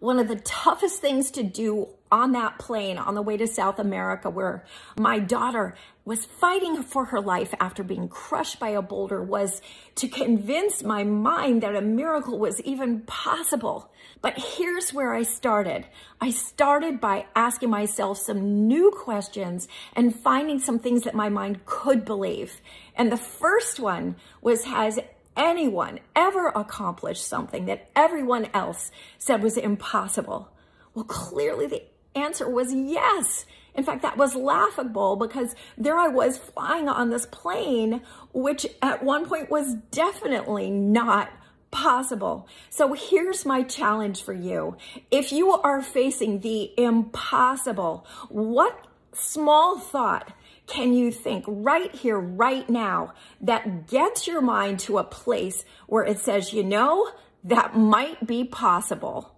one of the toughest things to do on that plane on the way to South America where my daughter was fighting for her life after being crushed by a boulder was to convince my mind that a miracle was even possible. But here's where I started. I started by asking myself some new questions and finding some things that my mind could believe. And the first one was, has anyone ever accomplished something that everyone else said was impossible? Well, clearly the answer was yes. In fact, that was laughable because there I was flying on this plane, which at one point was definitely not possible. So here's my challenge for you. If you are facing the impossible, what small thought can you think right here, right now, that gets your mind to a place where it says, you know, that might be possible?